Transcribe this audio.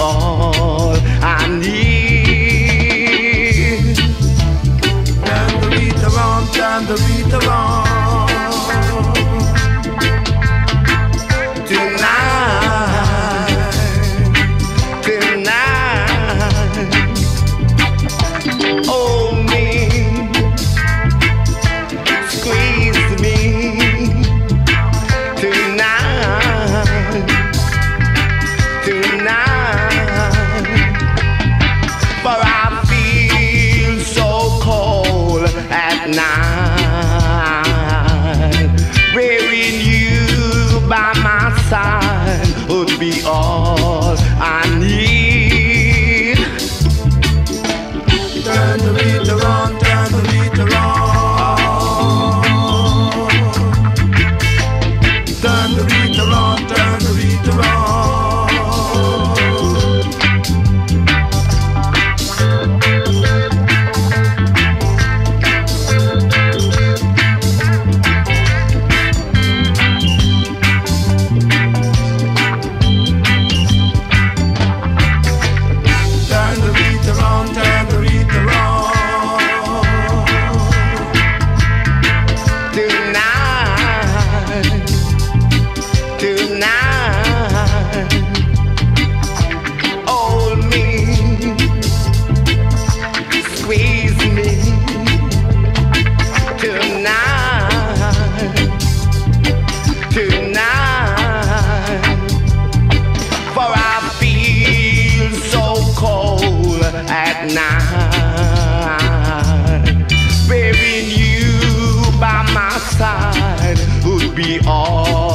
all I need. Down the beat around, down the beat around. be all.